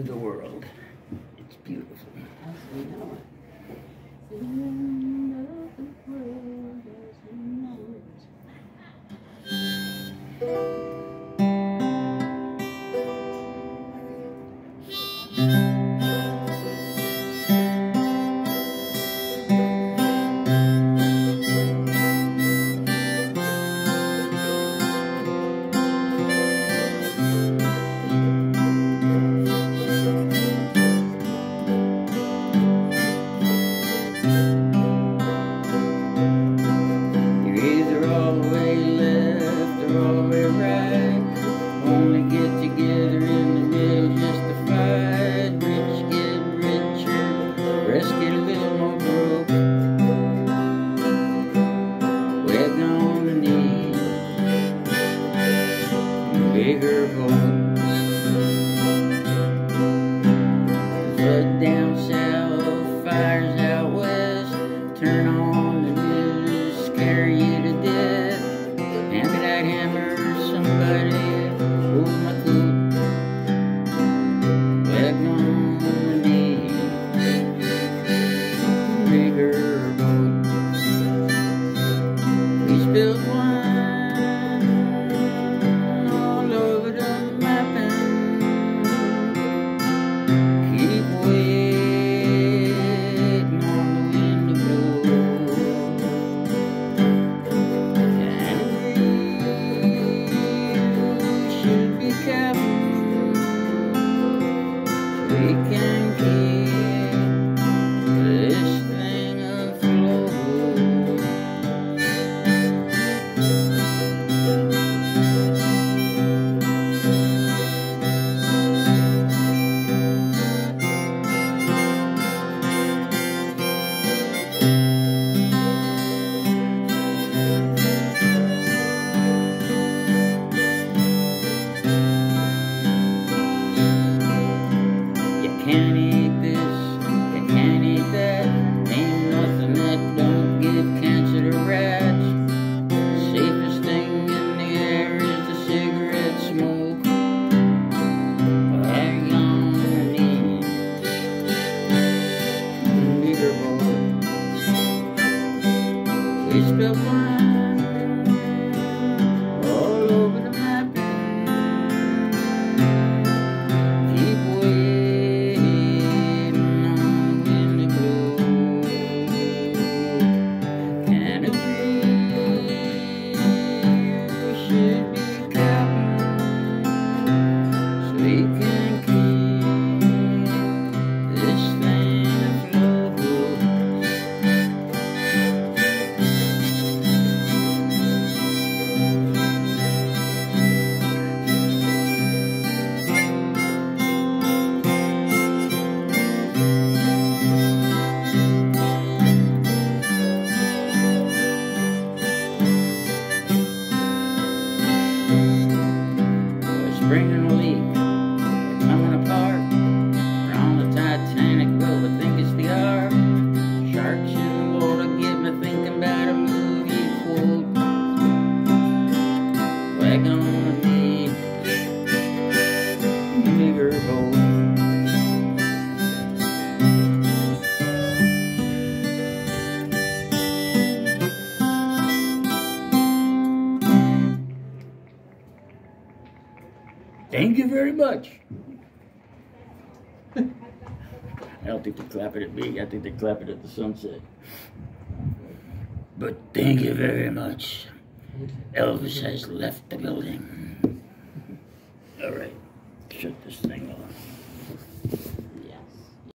into the world. shall fires weekend. we built wine. Thank you very much. I don't think they're clapping at me. I think they're clapping at the sunset. But thank you very much. Elvis has left the building. All right, shut this thing off.